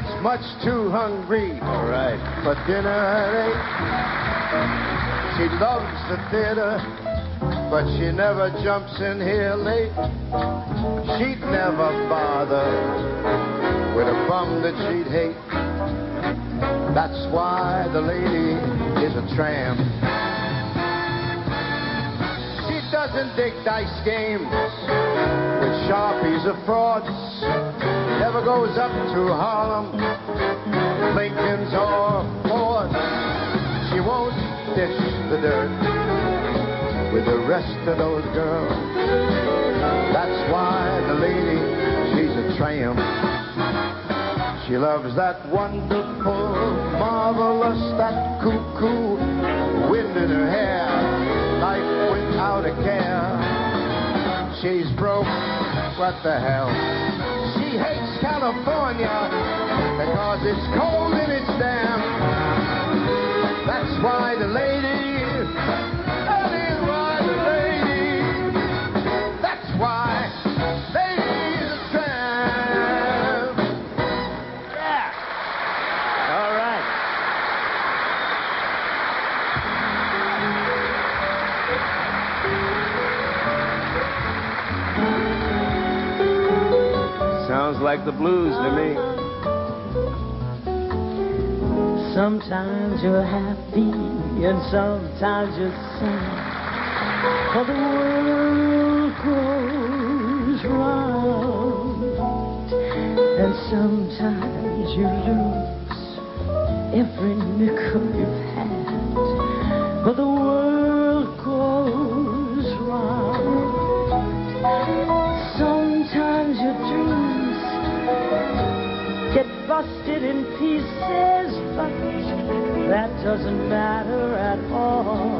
gets much too hungry All right. for dinner at eight. She loves the theater, but she never jumps in here late. She'd never bother with a bum that she'd hate. That's why the lady is a tramp. She doesn't dig dice games with sharpies or frauds. Never goes up to Harlem, Lincoln's or Ford. She won't dish the dirt with the rest of those girls. That's why the lady, she's a tramp. She loves that wonderful, marvelous, that cuckoo wind in her hair, life without a care. She's broke, what the hell? She hates California because it's cold and it's damp. That's why the lady, Sounds like the blues to me. Sometimes you're happy and sometimes you're sad. For the world goes round. And sometimes you lose every busted in pieces, but that doesn't matter at all.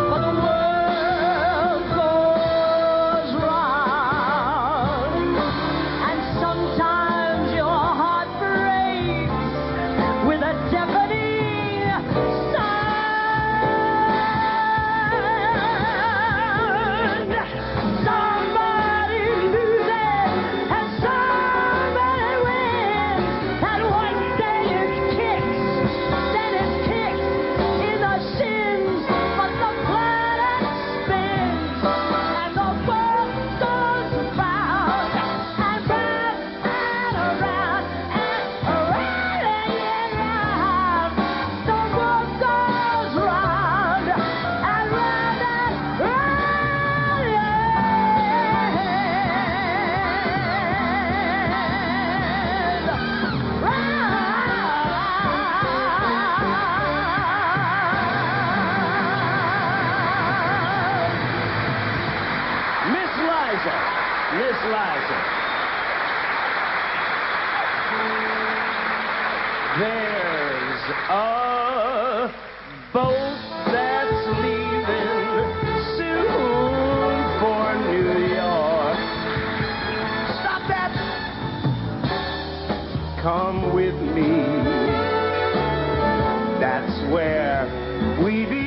Miss Liza. There's a boat that's leaving soon for New York. Stop that! Come with me. That's where we.